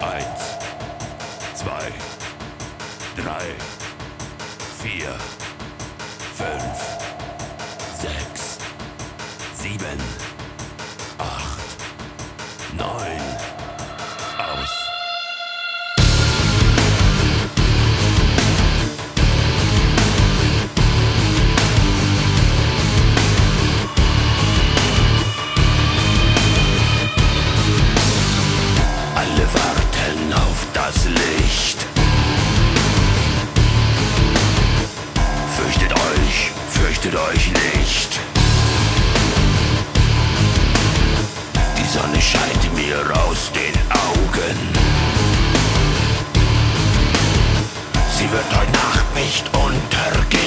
Eins, zwei, drei, vier, fünf, sechs, sieben. fürchtet euch nicht. Die Sonne scheint mir aus den Augen. Sie wird heute Nacht nicht untergehen.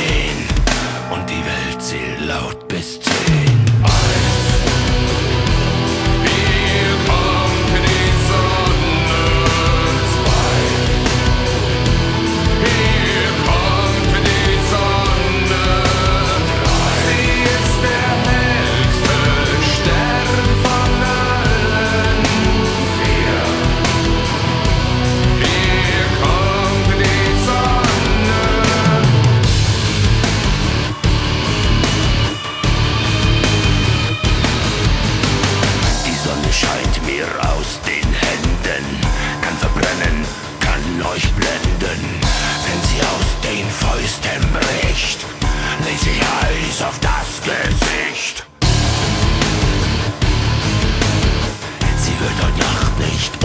Scheiß auf das Gesicht. Sie wird heute Nacht nicht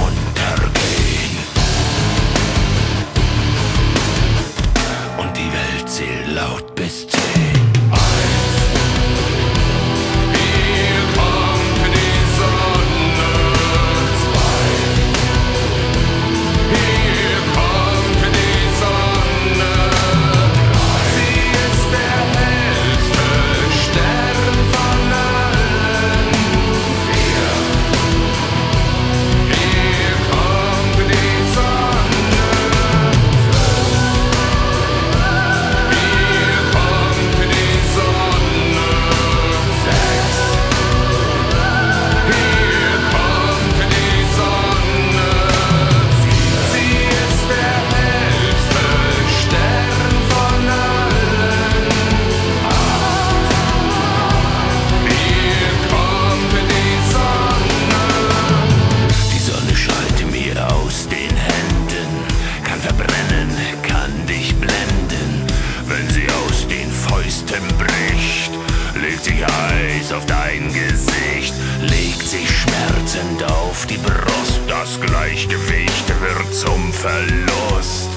Gesicht, legt sich schmerzend auf die Brust. Das Gleichgewicht wird zum Verlust,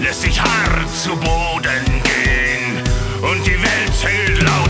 lässt sich hart zu Boden gehen und die Welt hält laut.